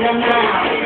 them now.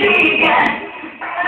Yeah.